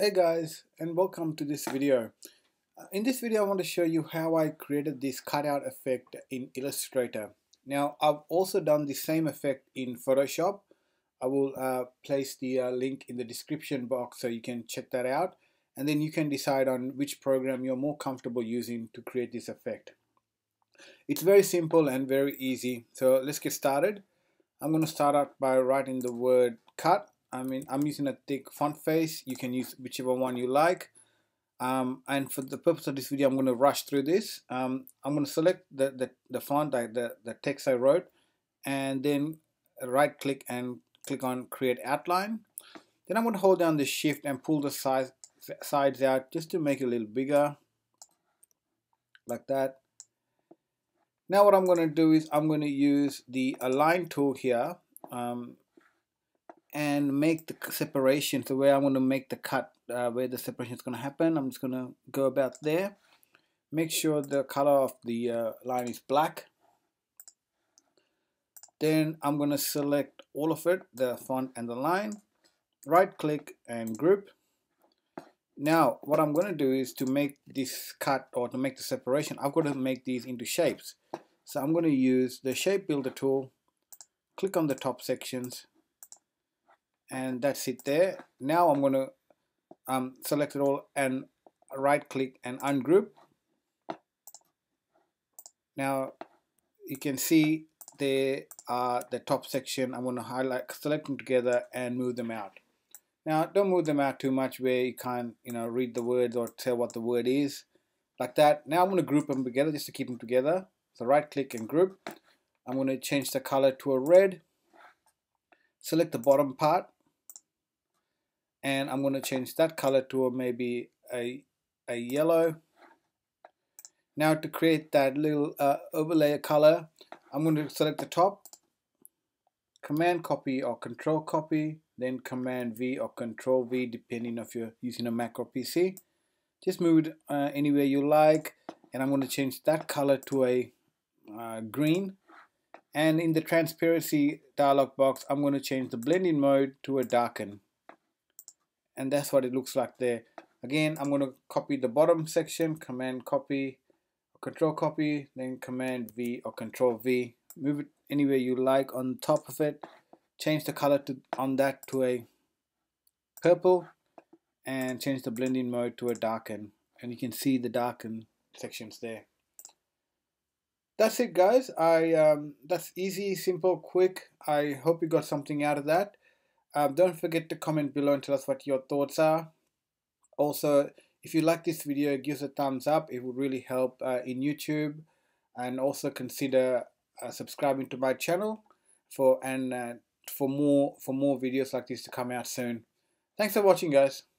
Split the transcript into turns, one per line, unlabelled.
Hey guys and welcome to this video. Uh, in this video I want to show you how I created this cutout effect in Illustrator. Now I've also done the same effect in Photoshop. I will uh, place the uh, link in the description box so you can check that out and then you can decide on which program you're more comfortable using to create this effect. It's very simple and very easy so let's get started. I'm going to start out by writing the word cut I mean I'm using a thick font face. You can use whichever one you like. Um, and for the purpose of this video I'm going to rush through this. Um, I'm going to select the, the, the font like the, the text I wrote and then right click and click on create outline. Then I'm going to hold down the shift and pull the size sides out just to make it a little bigger like that. Now what I'm going to do is I'm going to use the line tool here. Um, and make the separation. So where I want to make the cut uh, where the separation is going to happen I'm just going to go about there. Make sure the color of the uh, line is black. Then I'm going to select all of it the font and the line. Right click and group. Now what I'm going to do is to make this cut or to make the separation I've got to make these into shapes. So I'm going to use the shape builder tool. Click on the top sections and that's it there. Now I'm going to um, select it all and right click and ungroup. Now you can see there are the top section. I'm going to highlight select them together and move them out. Now don't move them out too much where you can't you know read the words or tell what the word is. Like that. Now I'm going to group them together just to keep them together. So right click and group. I'm going to change the color to a red. Select the bottom part and I'm going to change that color to maybe a, a yellow. Now to create that little uh, overlay color, I'm going to select the top, Command copy or Control copy, then Command V or Control V depending if you're using a Mac or PC. Just move it uh, anywhere you like and I'm going to change that color to a uh, green and in the transparency dialog box I'm going to change the blending mode to a darken and that's what it looks like there. Again I'm going to copy the bottom section command copy control copy then command V or control V. Move it anywhere you like on top of it. Change the color to on that to a purple and change the blending mode to a darken and you can see the darken sections there. That's it guys. I um, that's easy simple quick. I hope you got something out of that um, don't forget to comment below and tell us what your thoughts are. Also, if you like this video, give us a thumbs up. It would really help uh, in YouTube. And also consider uh, subscribing to my channel for and uh, for more for more videos like this to come out soon. Thanks for watching, guys.